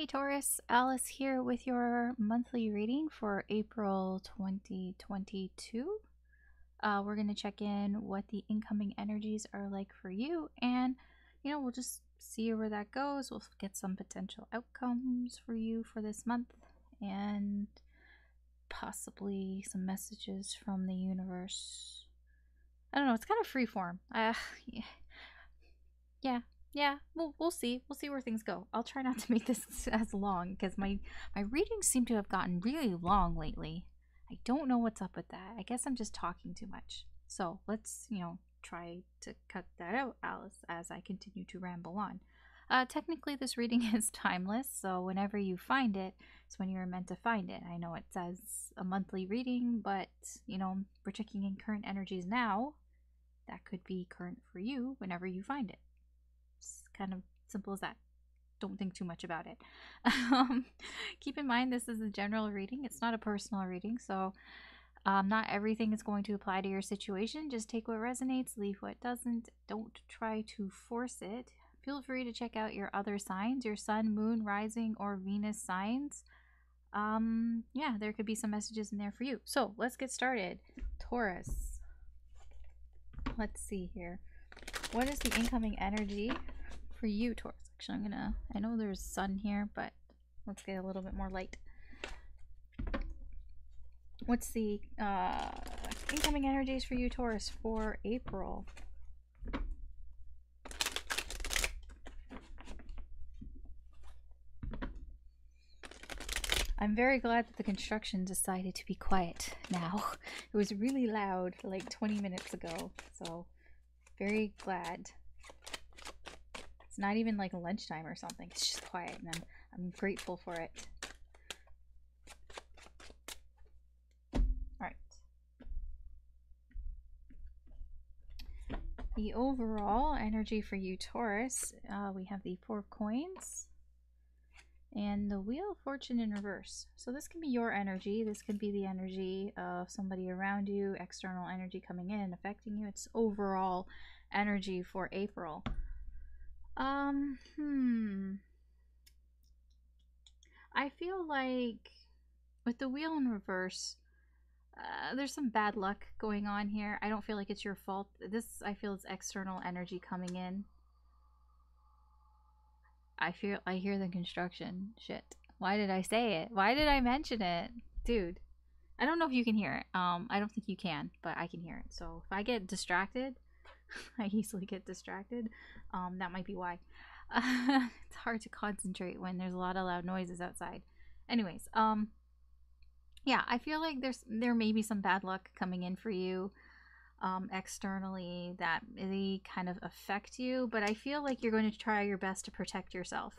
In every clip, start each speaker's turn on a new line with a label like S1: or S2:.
S1: Hey Taurus, Alisz here with your monthly reading for April 2022. Uh, we're going to check in what the incoming energies are like for you, and you know, we'll just see where that goes. We'll get some potential outcomes for you for this month, and possibly some messages from the universe. I don't know, it's kind of free form. Uh, yeah. yeah, yeah, we'll we'll see. We'll see where things go. I'll try not to make this as long because my my readings seem to have gotten really long lately. I don't know what's up with that. I guess I'm just talking too much. So let's you know try to cut that out, Alisz, as I continue to ramble on. Uh, technically, this reading is timeless, so whenever you find it, it's when you're meant to find it. I know it says a monthly reading, but you know we're checking in current energies now. That could be current for you whenever you find it kind of simple as that. Don't think too much about it. Um, keep in mind, this is a general reading, it's not a personal reading, so um, not everything is going to apply to your situation. Just take what resonates, leave what doesn't. Don't try to force it. Feel free to check out your other signs, your sun, moon, rising, or Venus signs. Um, yeah, there could be some messages in there for you. So let's get started. Taurus. Let's see here. What is the incoming energy for you, Taurus. Actually, I'm gonna, I know there's sun here, but let's get a little bit more light. What's the uh, incoming energies for you, Taurus, for April? I'm very glad that the construction decided to be quiet now. It was really loud like 20 minutes ago, so very glad not even like lunchtime or something. It's just quiet and I'm, I'm grateful for it. Alright. The overall energy for you, Taurus, uh, we have the Four of Coins and the Wheel of Fortune in reverse. So this can be your energy. This could be the energy of somebody around you, external energy coming in and affecting you. It's overall energy for April. Um, hmm. I feel like with the wheel in reverse, uh, there's some bad luck going on here. I don't feel like it's your fault. This, I feel, is external energy coming in. I feel, I hear the construction. Shit. Why did I say it? Why did I mention it? Dude. I don't know if you can hear it. Um, I don't think you can, but I can hear it. So if I get distracted, I easily get distracted. Um, that might be why. It's hard to concentrate when there's a lot of loud noises outside. Anyways, um, yeah, I feel like there's there may be some bad luck coming in for you um, externally that may kind of affect you, but I feel like you're going to try your best to protect yourself.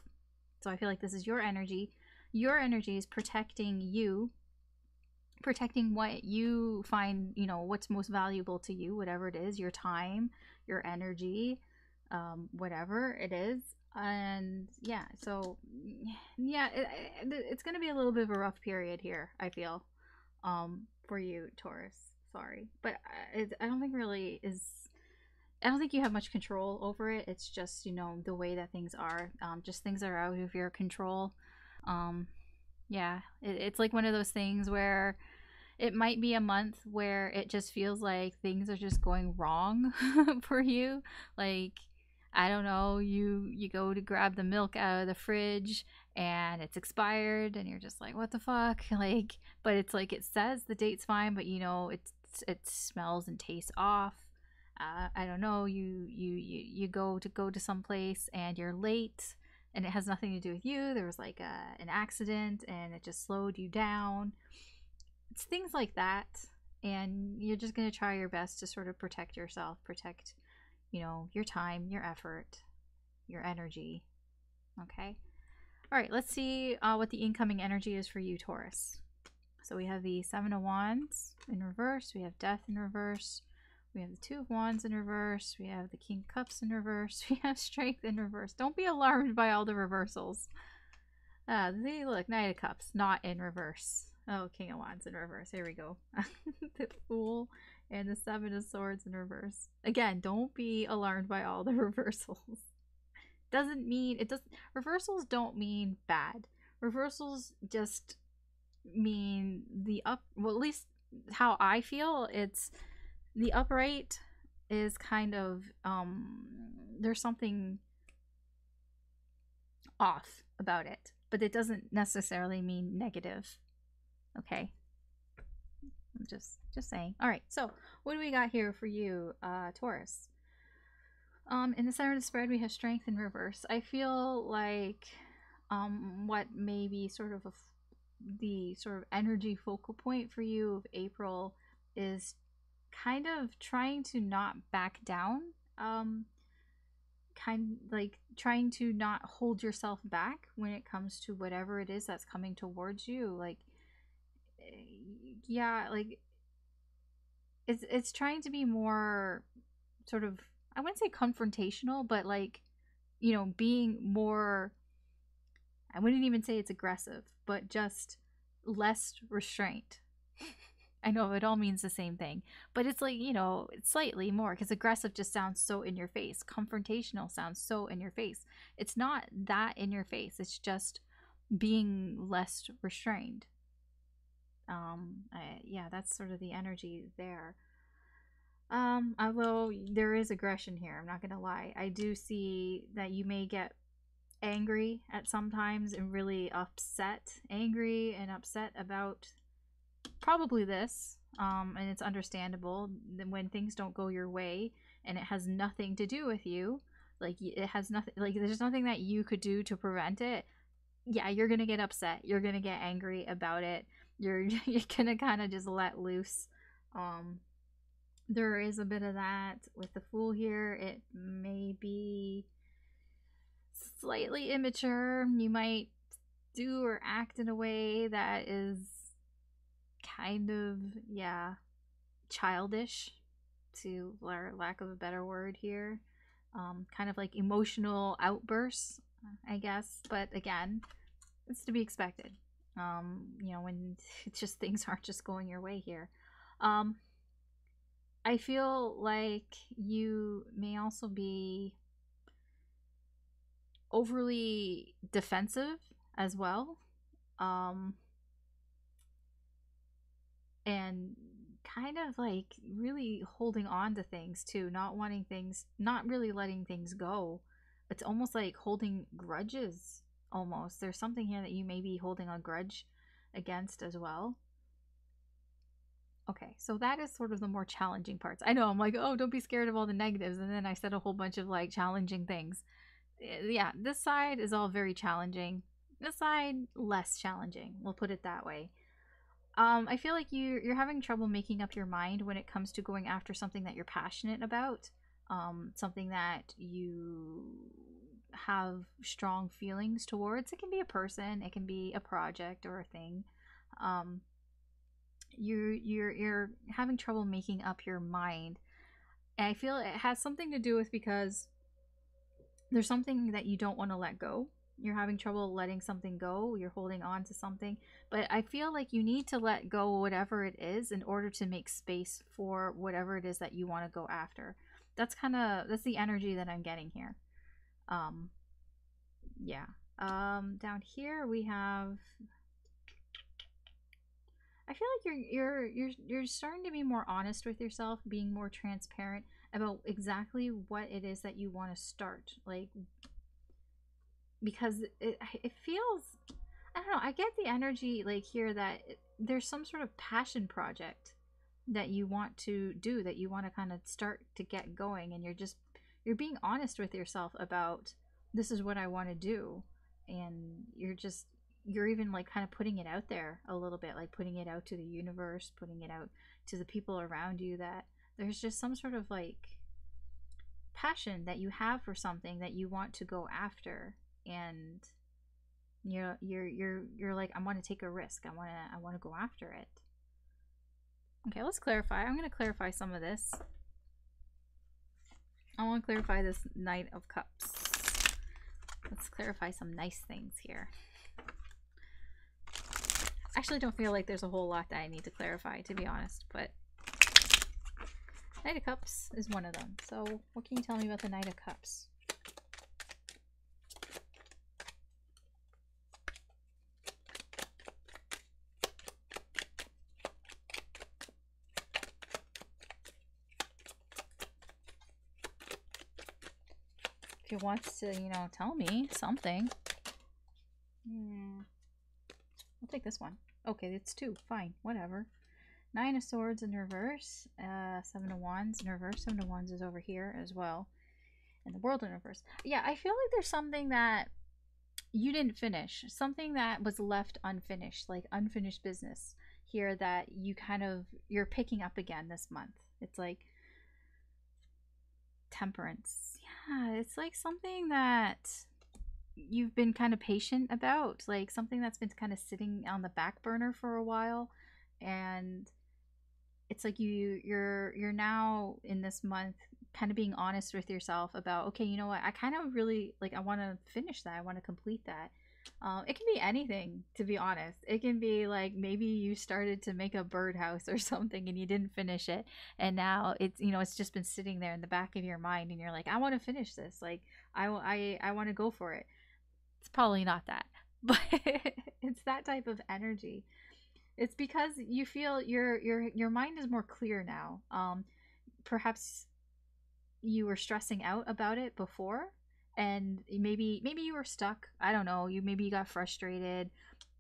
S1: So I feel like this is your energy. Your energy is protecting you protecting what you find, you know, what's most valuable to you, whatever it is, your time, your energy, um, whatever it is. And yeah, so yeah, it, it's going to be a little bit of a rough period here, I feel, um, for you, Taurus. Sorry. But it, I don't think really is. I don't think you have much control over it. It's just, you know, the way that things are. Um, just things are out of your control. Um, yeah, it, it's like one of those things where it might be a month where it just feels like things are just going wrong for you. Like i don't know you you go to grab the milk out of the fridge and it's expired and you're just like what the fuck? Like but it's like it says the date's fine but you know it's it smells and tastes off. Uh, i don't know you you you you go to go to some place and you're late and it has nothing to do with you. There was like a, an accident and it just slowed you down it's things like that and you're just going to try your best to sort of protect yourself protect you know your time your effort your energy okay? All right let's see uh, what the incoming energy is for you taurus. So we have the seven of wands in reverse we have death in reverse we have the two of wands in reverse we have the king of cups in reverse we have strength in reverse. Don't be alarmed by all the reversals. Uh, look, Knight of Cups, not in reverse. Oh, King of Wands in reverse. Here we go. the Fool and the Seven of Swords in reverse. Again, don't be alarmed by all the reversals. doesn't mean it doesn't reversals don't mean bad. Reversals just mean the up well at least how I feel it's the upright is kind of um there's something off about it, but it doesn't necessarily mean negative. Okay. I'm just just saying. All right. So, what do we got here for you, uh Taurus? Um in the center of the spread we have strength in reverse. I feel like um what may be sort of a the sort of energy focal point for you of April is kind of trying to not back down um kind like trying to not hold yourself back when it comes to whatever it is that's coming towards you like yeah like it's it's trying to be more sort of I wouldn't say confrontational but like you know being more I wouldn't even say it's aggressive but just less restraint I know it all means the same thing, but it's like, you know, slightly more because aggressive just sounds so in your face. Confrontational sounds so in your face. It's not that in your face, it's just being less restrained. Um, I, yeah, that's sort of the energy there. Um, although there is aggression here, I'm not gonna lie. I do see that you may get angry at sometimes and really upset, angry and upset about probably this um, and it's understandable when things don't go your way and it has nothing to do with you like it has nothing like there's nothing that you could do to prevent it yeah you're gonna get upset you're gonna get angry about it you're you're gonna kind of just let loose um there is a bit of that with the fool here it may be slightly immature you might do or act in a way that is kind of yeah childish to lack of a better word here um, kind of like emotional outbursts i guess but again it's to be expected um, you know when it's just things aren't just going your way here um, i feel like you may also be overly defensive as well um, and kind of like really holding on to things too, not wanting things, not really letting things go. It's almost like holding grudges almost. There's something here that you may be holding a grudge against as well. Okay, so that is sort of the more challenging parts. I know I'm like, oh, don't be scared of all the negatives. And then I said a whole bunch of like challenging things. Eh, yeah, this side is all very challenging. This side, less challenging. We'll put it that way. Um, I feel like you you're having trouble making up your mind when it comes to going after something that you're passionate about, um, something that you have strong feelings towards. It can be a person, it can be a project or a thing. Um, you're you're you're having trouble making up your mind. And I feel it has something to do with because there's something that you don't want to let go you're having trouble letting something go, you're holding on to something. But I feel like you need to let go whatever it is in order to make space for whatever it is that you want to go after. That's kind of that's the energy that I'm getting here. Um yeah. Um down here we have I feel like you're you're you're you're starting to be more honest with yourself, being more transparent about exactly what it is that you want to start. Like because it it feels I don't know. I get the energy like here that there's some sort of passion project that you want to do that you want to kind of start to get going and you're just you're being honest with yourself about this is what I want to do and you're just you're even like kind of putting it out there a little bit like putting it out to the universe putting it out to the people around you that there's just some sort of like passion that you have for something that you want to go after and you're you're you're you're like I want to take a risk. I want to I want to go after it. Okay, let's clarify. I'm going to clarify some of this. I want to clarify this Knight of Cups. Let's clarify some nice things here. I actually don't feel like there's a whole lot that I need to clarify, to be honest, but Knight of Cups is one of them. So what can you tell me about the Knight of Cups? It wants to, you know, tell me something. Hmm. I'll take this one. Okay, it's two. Fine, whatever. Nine of Swords in reverse. Uh, Seven of Wands in reverse. Seven of Wands is over here as well. And the World in reverse. Yeah, I feel like there's something that you didn't finish. Something that was left unfinished, like unfinished business here that you kind of you're picking up again this month. It's like temperance. Yeah, it's like something that you've been kind of patient about, like something that's been kind of sitting on the back burner for a while and it's like you you're you're now in this month kind of being honest with yourself about okay you know what? I kind of really like i want to finish that i want to complete that um, it can be anything to be honest. It can be like maybe you started to make a birdhouse or something and you didn't finish it and now it's you know it's just been sitting there in the back of your mind and you're like i want to finish this. Like i i, I want to go for it. It's probably not that but it's that type of energy. It's because you feel your your your mind is more clear now. Um perhaps you were stressing out about it before and maybe maybe you were stuck. I don't know. You maybe you got frustrated.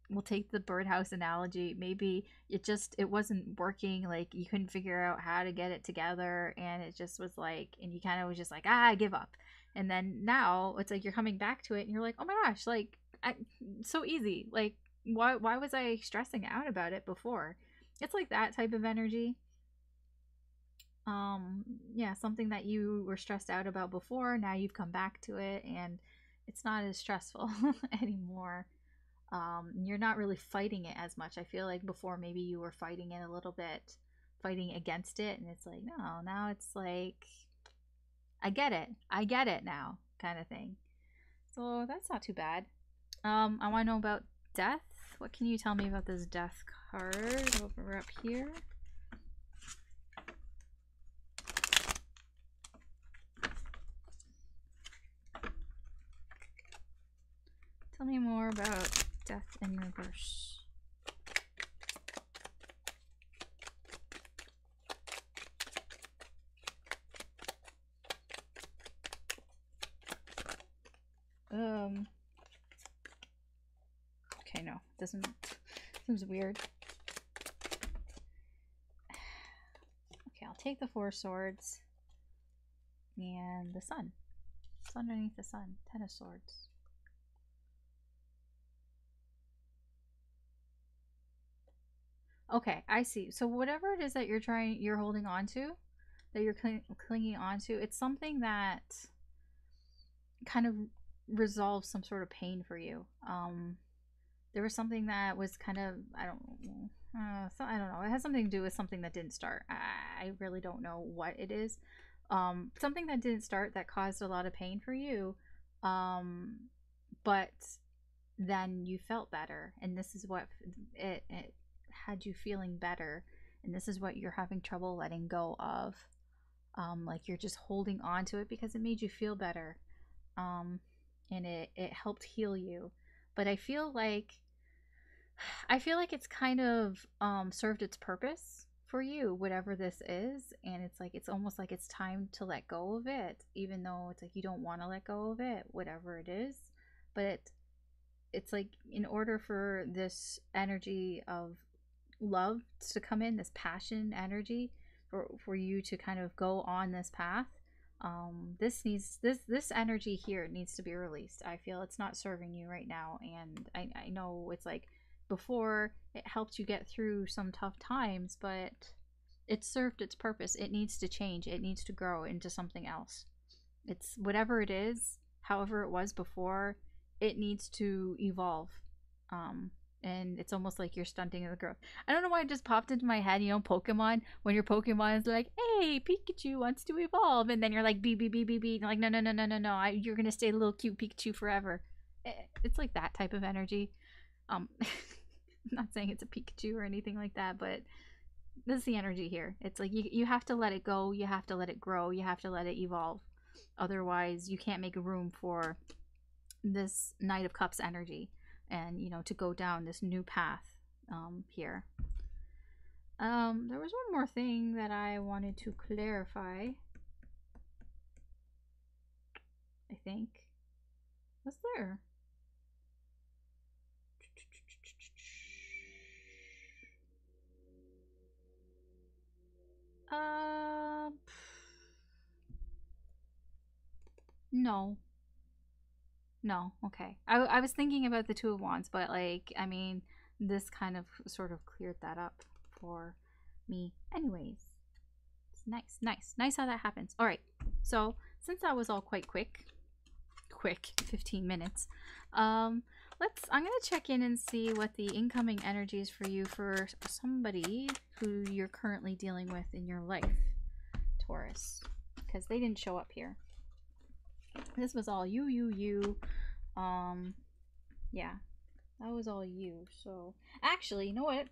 S1: We'll take the birdhouse analogy. Maybe it just it wasn't working. Like you couldn't figure out how to get it together and it just was like and you kind of was just like ah i give up. And then now it's like you're coming back to it and you're like oh my gosh like I, so easy. Like why why was i stressing out about it before? It's like that type of energy um yeah something that you were stressed out about before now you've come back to it and it's not as stressful anymore. Um you're not really fighting it as much. I feel like before maybe you were fighting it a little bit fighting against it and it's like no now it's like i get it. I get it now kind of thing. So that's not too bad. Um i want to know about death. What can you tell me about this death card over up here Tell me more about Death in Reverse. Um. Okay, no, doesn't. Seems weird. Okay, I'll take the four swords and the sun. It's underneath the sun. Ten of swords. Okay, I see. So whatever it is that you're trying, you're holding on to, that you're cling, clinging onto, it's something that kind of resolves some sort of pain for you. Um, there was something that was kind of, I don't, uh, so, I don't know. It has something to do with something that didn't start. I, I really don't know what it is. Um, something that didn't start that caused a lot of pain for you. Um, but then you felt better, and this is what it, it had you feeling better and this is what you're having trouble letting go of um, like you're just holding on to it because it made you feel better um, and it, it helped heal you. But i feel like i feel like it's kind of um, served its purpose for you whatever this is and it's like it's almost like it's time to let go of it even though it's like you don't want to let go of it whatever it is. But it, it's like in order for this energy of love to come in, this passion energy for, for you to kind of go on this path. Um, this needs this this energy here needs to be released. I feel it's not serving you right now, and I, I know it's like before it helped you get through some tough times, but it served its purpose. It needs to change. It needs to grow into something else. It's whatever it is, however it was before, it needs to evolve. Um, and it's almost like you're stunting the growth. I don't know why it just popped into my head. You know, Pokemon when your Pokemon is like, "Hey, Pikachu wants to evolve," and then you're like, "Beep beep beep beep beep." Like, no no no no no no, I, you're gonna stay a little cute Pikachu forever. Eh, it's like that type of energy. Um, I'm not saying it's a Pikachu or anything like that, but this is the energy here. It's like you you have to let it go. You have to let it grow. You have to let it evolve. Otherwise, you can't make room for this Knight of Cups energy and you know to go down this new path um, here. Um, there was one more thing that I wanted to clarify. I think. What's there? Uh, no. No, okay. I, I was thinking about the Two of Wands, but like, I mean, this kind of sort of cleared that up for me. Anyways, it's nice, nice, nice how that happens. All right, so since that was all quite quick, quick, 15 minutes, um, let's, I'm going to check in and see what the incoming energy is for you for somebody who you're currently dealing with in your life, Taurus, because they didn't show up here. This was all you, you, you. Um, yeah, that was all you. So, actually, you know what?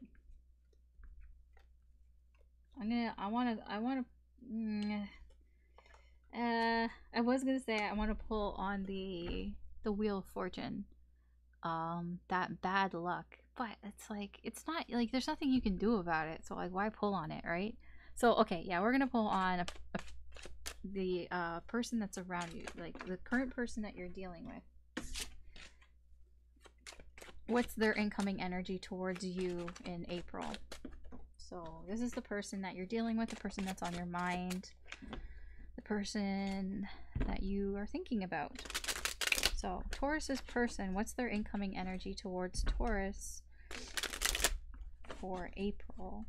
S1: I'm gonna, I wanna, I wanna, mm, uh, I was gonna say I wanna pull on the, the Wheel of Fortune. Um, that bad luck. But it's like, it's not, like, there's nothing you can do about it. So, like, why pull on it, right? So, okay, yeah, we're gonna pull on a, a the uh, person that's around you, like the current person that you're dealing with. What's their incoming energy towards you in April? So this is the person that you're dealing with, the person that's on your mind, the person that you are thinking about. So Taurus's person, what's their incoming energy towards Taurus for April?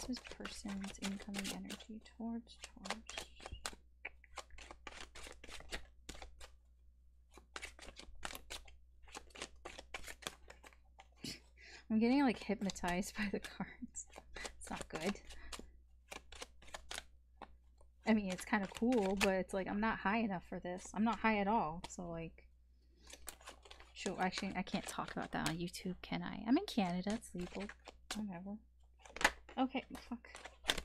S1: Taurus's person's incoming energy towards Taurus. I'm getting like hypnotized by the cards. It's not good. I mean, it's kind of cool, but it's like I'm not high enough for this. I'm not high at all. So like, sure. Actually, I can't talk about that on YouTube, can I? I'm in Canada. It's legal. Whatever. Okay, fuck.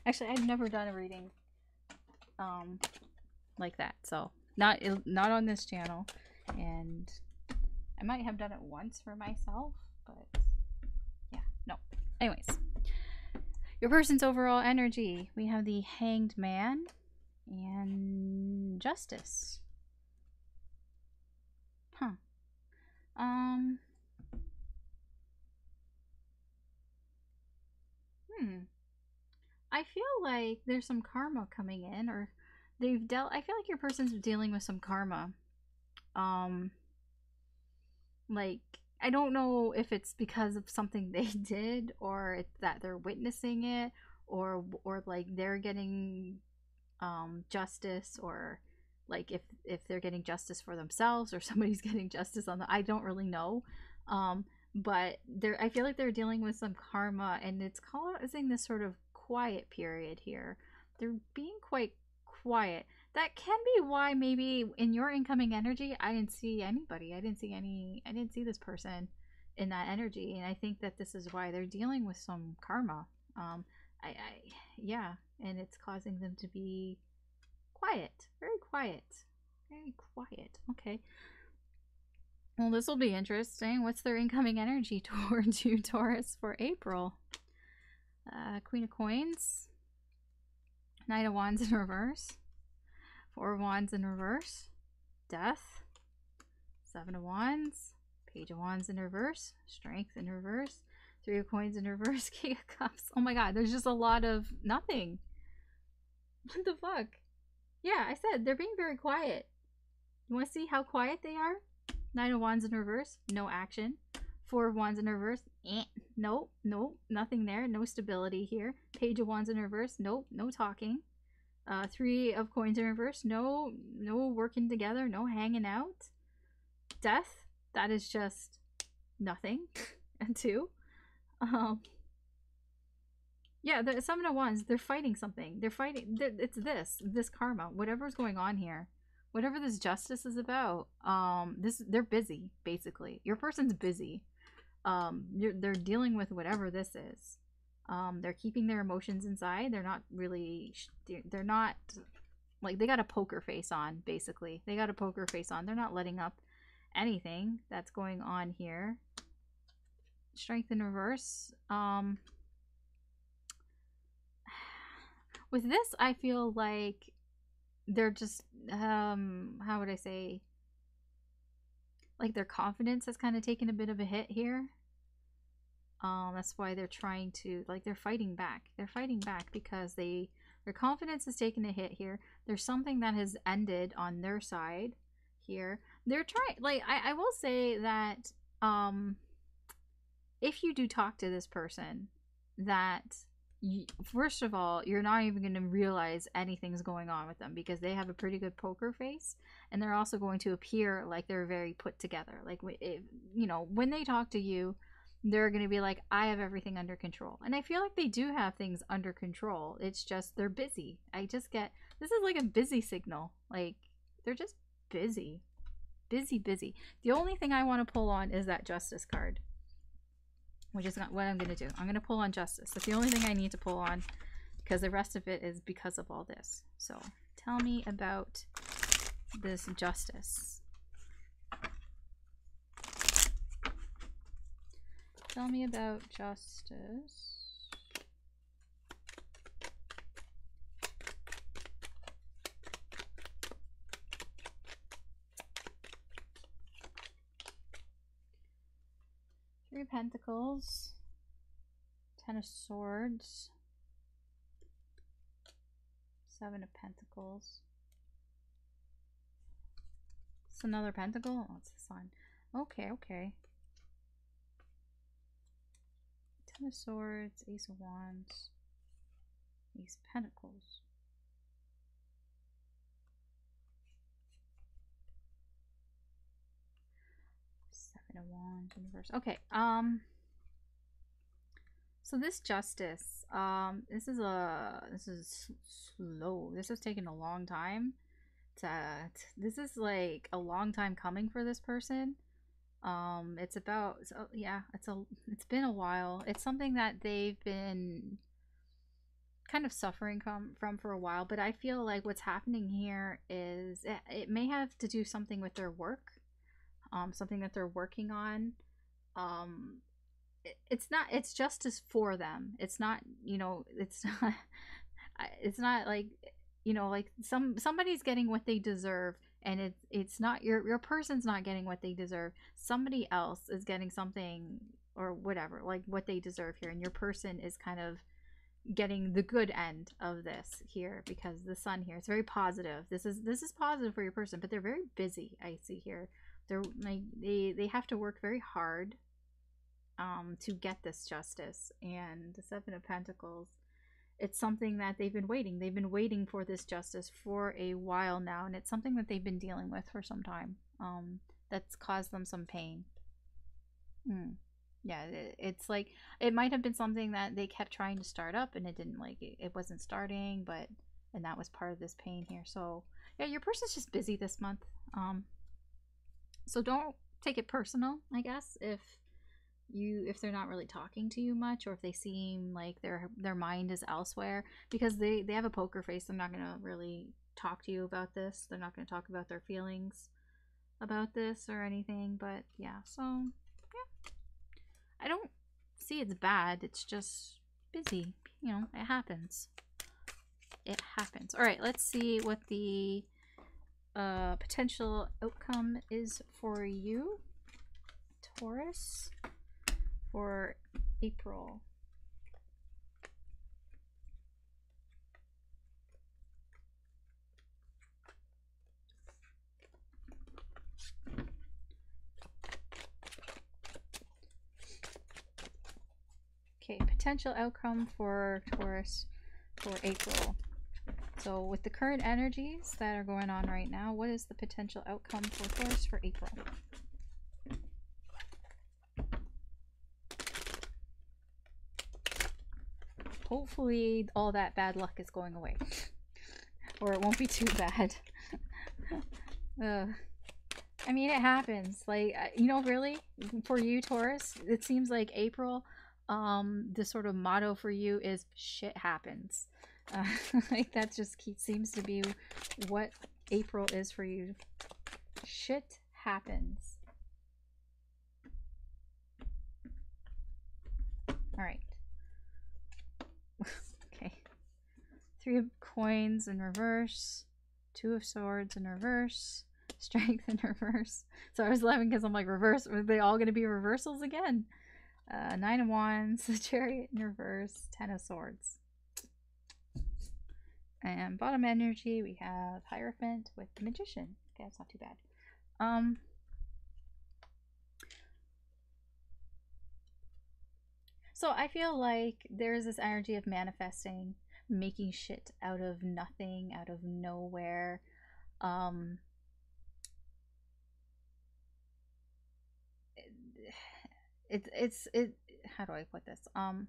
S1: Actually, I've never done a reading um like that. So, not not on this channel and I might have done it once for myself, but yeah, no. Anyways, your person's overall energy. We have the Hanged Man and Justice. Huh. Um Hmm. I feel like there's some karma coming in, or they've dealt. I feel like your person's dealing with some karma. Um, like I don't know if it's because of something they did, or it's that they're witnessing it, or or like they're getting um justice, or like if if they're getting justice for themselves, or somebody's getting justice on the. I don't really know. Um, but they're I feel like they're dealing with some karma and it's causing this sort of quiet period here. They're being quite quiet. That can be why maybe in your incoming energy I didn't see anybody. I didn't see any I didn't see this person in that energy and I think that this is why they're dealing with some karma. Um I, I yeah, and it's causing them to be quiet, very quiet. Very quiet. Okay. Well, this will be interesting. What's their incoming energy towards you, Taurus, for April? Uh, Queen of Coins. Knight of Wands in reverse. Four of Wands in reverse. Death. Seven of Wands. Page of Wands in reverse. Strength in reverse. Three of Coins in reverse. King of Cups. Oh my god, there's just a lot of nothing. What the fuck? Yeah, I said they're being very quiet. You want to see how quiet they are? Nine of Wands in reverse, no action. Four of Wands in reverse, eh, nope, nope, nothing there, no stability here. Page of Wands in reverse, nope, no talking. Uh, three of Coins in reverse, no, no working together, no hanging out. Death, that is just nothing. and two, um, yeah, the Seven of Wands, they're fighting something. They're fighting, they're, it's this, this karma, whatever's going on here whatever this justice is about um this they're busy basically. Your person's busy. Um they're dealing with whatever this is. Um they're keeping their emotions inside. They're not really they're not like they got a poker face on basically. They got a poker face on. They're not letting up anything that's going on here. Strength in reverse um with this i feel like they're just um how would i say? Like their confidence has kind of taken a bit of a hit here. Um that's why they're trying to like they're fighting back. They're fighting back because they their confidence has taken a hit here. There's something that has ended on their side here. They're trying like I, I will say that um if you do talk to this person that first of all you're not even going to realize anything's going on with them because they have a pretty good poker face and they're also going to appear like they're very put together. Like if, you know when they talk to you they're going to be like i have everything under control. And i feel like they do have things under control it's just they're busy. I just get this is like a busy signal. Like they're just busy. Busy busy. The only thing i want to pull on is that justice card which is what i'm going to do i'm going to pull on justice. That's the only thing i need to pull on because the rest of it is because of all this. So tell me about this justice. Tell me about justice Three of Pentacles, Ten of Swords, Seven of Pentacles. It's another pentacle? Oh, it's the sun. Okay, okay. Ten of Swords, Ace of Wands, Ace of Pentacles. Of Wands in reverse. Okay, um so this justice, um, this is a this is slow. This has taken a long time. To, this is like a long time coming for this person. Um, it's about so yeah, it's a it's been a while. It's something that they've been kind of suffering from from for a while. But I feel like what's happening here is it, it may have to do something with their work um, something that they're working on. Um, it, it's not. It's justice for them. It's not. You know. It's not. It's not like you know like some somebody's getting what they deserve and it's it's not your your person's not getting what they deserve somebody else is getting something or whatever like what they deserve here and your person is kind of getting the good end of this here because the sun here it's very positive this is this is positive for your person but they're very busy i see here they're like they they have to work very hard um to get this justice and the seven of pentacles it's something that they've been waiting. They've been waiting for this justice for a while now and it's something that they've been dealing with for some time um that's caused them some pain. Mm. yeah it, it's like it might have been something that they kept trying to start up and it didn't like it, it wasn't starting but and that was part of this pain here. So yeah your person's just busy this month um so don't take it personal i guess if you if they're not really talking to you much or if they seem like their their mind is elsewhere because they they have a poker face they're not going to really talk to you about this they're not going to talk about their feelings about this or anything but yeah so yeah. I don't see it's bad it's just busy you know it happens. It happens. All right let's see what the uh, potential outcome is for you, Taurus, for April. Okay, potential outcome for Taurus for April. So with the current energies that are going on right now, what is the potential outcome for Taurus for April? Hopefully all that bad luck is going away. or it won't be too bad. uh, I mean, it happens. Like, you know, really, for you, Taurus, it seems like April, um, the sort of motto for you is shit happens Uh, like that just keep, seems to be what April is for you. Shit happens. Alright. okay. Three of coins in reverse. Two of swords in reverse. Strength in reverse. So I was laughing because I'm like, reverse. Are they all going to be reversals again? Uh, nine of wands. The chariot in reverse. Ten of swords. And bottom energy, we have Hierophant with the Magician. Okay, that's not too bad. Um, so I feel like there's this energy of manifesting, making shit out of nothing, out of nowhere. Um, it, it's it how do I put this? Um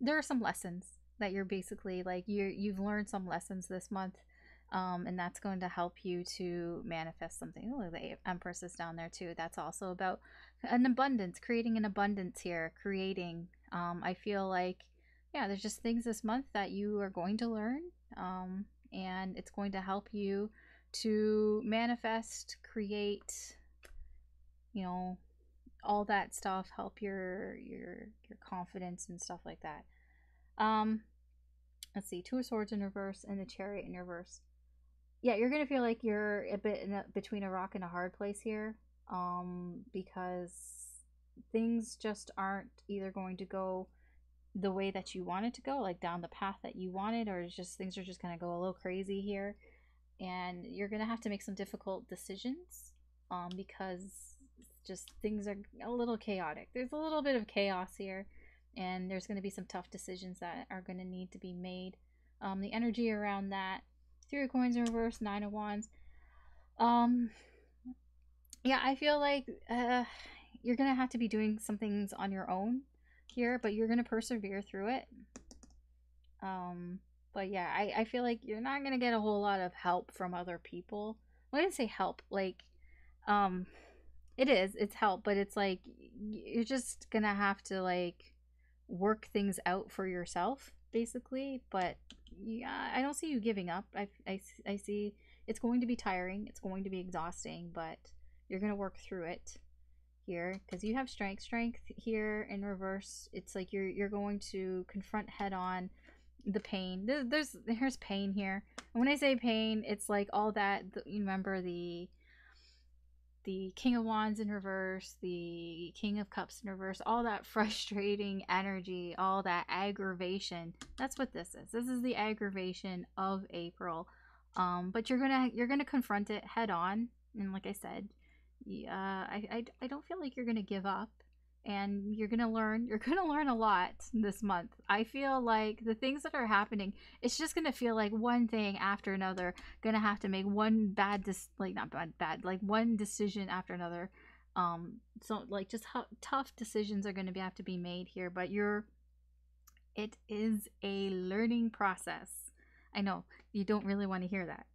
S1: there are some lessons that you're basically like you you've learned some lessons this month um, and that's going to help you to manifest something. Oh, the Empress is down there too. That's also about an abundance, creating an abundance here, creating. Um, I feel like, yeah, there's just things this month that you are going to learn, um, and it's going to help you to manifest, create, you know, all that stuff. Help your your your confidence and stuff like that. Um, let's see, two of swords in reverse and the chariot in reverse. Yeah, you're gonna feel like you're a bit a, between a rock and a hard place here, um, because things just aren't either going to go the way that you want it to go, like down the path that you wanted, or just things are just gonna go a little crazy here, and you're gonna have to make some difficult decisions, um, because just things are a little chaotic. There's a little bit of chaos here and there's going to be some tough decisions that are going to need to be made. Um, the energy around that, three of coins in reverse, nine of wands. Um, yeah, I feel like uh, you're going to have to be doing some things on your own here, but you're going to persevere through it. Um, but yeah, I, I feel like you're not going to get a whole lot of help from other people. I didn't say help, like, um, it is, it's help, but it's like, you're just going to have to, like, work things out for yourself basically but yeah i don't see you giving up. I, I, I see it's going to be tiring it's going to be exhausting but you're going to work through it here because you have strength strength here in reverse. It's like you're you're going to confront head on the pain. There's there's, there's pain here. And when i say pain it's like all that you remember the the King of Wands in reverse, the King of Cups in reverse, all that frustrating energy, all that aggravation. That's what this is. This is the aggravation of April. Um, but you're gonna you're gonna confront it head on, and like I said, yeah, I, I I don't feel like you're gonna give up and you're gonna learn you're gonna learn a lot this month. I feel like the things that are happening it's just gonna feel like one thing after another gonna have to make one bad dis like not bad bad like one decision after another. Um so like just how tough decisions are gonna be, have to be made here but you're it is a learning process. I know you don't really want to hear that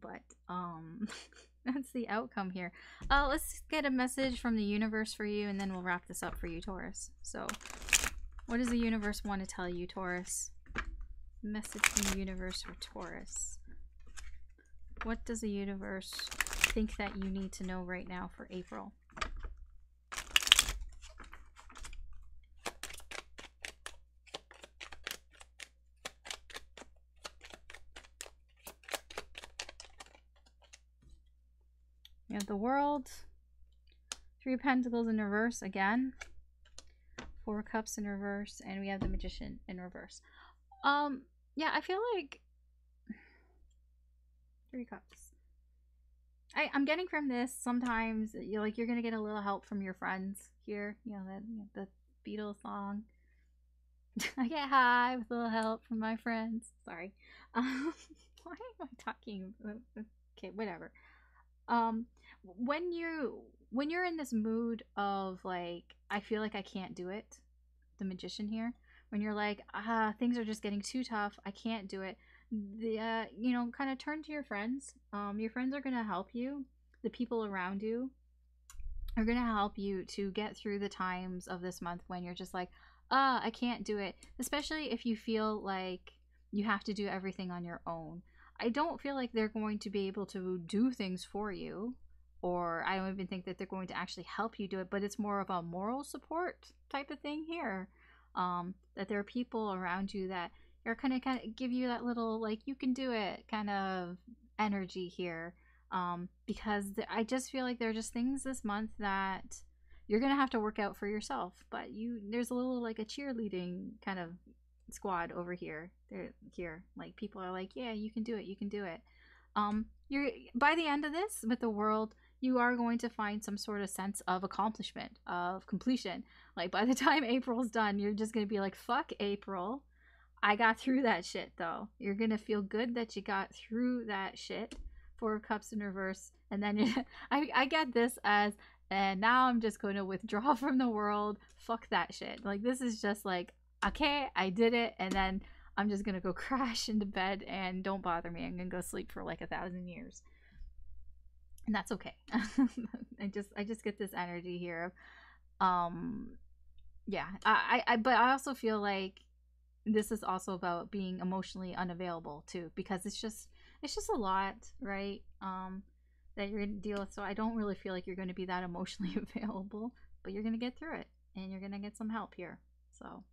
S1: but um that's the outcome here. Uh, let's get a message from the universe for you, and then we'll wrap this up for you, Taurus. So, what does the universe want to tell you, Taurus? Message from the universe for Taurus. What does the universe think that you need to know right now for April? The world. Three pentacles in reverse again. Four cups in reverse. And we have the magician in reverse. Um, yeah, I feel like three cups. I, I'm getting from this sometimes you like you're gonna get a little help from your friends here. You know that you know, the Beatles song. I get high with a little help from my friends. Sorry. Um, why am I talking? Okay, whatever. Um, when you when you're in this mood of like I feel like I can't do it, the magician here, when you're like ah things are just getting too tough, I can't do it. The uh, you know kind of turn to your friends. Um, your friends are gonna help you. The people around you are gonna help you to get through the times of this month when you're just like uh, I can't do it. Especially if you feel like you have to do everything on your own. I don't feel like they're going to be able to do things for you, or I don't even think that they're going to actually help you do it, but it's more of a moral support type of thing here. Um, that there are people around you that are kind of kind of give you that little like you can do it kind of energy here. Um, because I just feel like there are just things this month that you're gonna have to work out for yourself. But you there's a little like a cheerleading kind of squad over here. They're here. Like people are like, yeah, you can do it. You can do it. Um, you're by the end of this with the world, you are going to find some sort of sense of accomplishment, of completion. Like by the time April's done, you're just gonna be like, fuck April. I got through that shit though. You're gonna feel good that you got through that shit. Four cups in reverse, and then I I get this as and now I'm just going to withdraw from the world. Fuck that shit. Like this is just like okay, I did it, and then I'm just gonna go crash into bed and don't bother me. I'm gonna go sleep for like a thousand years, and that's okay. I just I just get this energy here. Um, yeah, I, I but I also feel like this is also about being emotionally unavailable too, because it's just it's just a lot, right? Um, that you're gonna deal with. So I don't really feel like you're going to be that emotionally available, but you're gonna get through it, and you're gonna get some help here. So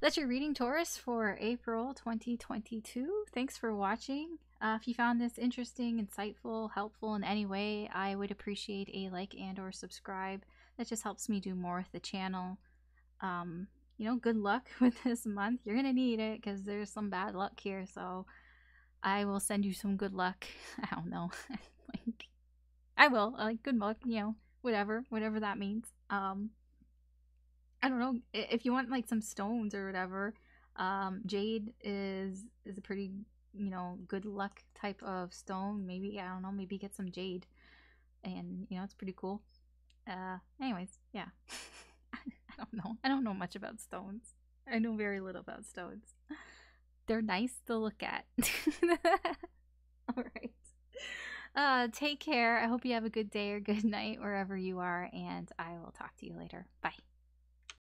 S1: that's your reading, Taurus, for April 2022. Thanks for watching. Uh, if you found this interesting, insightful, helpful in any way, I would appreciate a like and or subscribe. That just helps me do more with the channel. Um, you know, good luck with this month. You're gonna need it because there's some bad luck here. So I will send you some good luck. I don't know, like I will like good luck. You know, whatever, whatever that means. Um, I don't know if you want like some stones or whatever. Um, jade is is a pretty you know good luck type of stone. Maybe I don't know. Maybe get some jade, and you know it's pretty cool. Uh, anyways, yeah. I don't know. I don't know much about stones. I know very little about stones. They're nice to look at. All right. Uh, take care. I hope you have a good day or good night wherever you are, and I will talk to you later. Bye.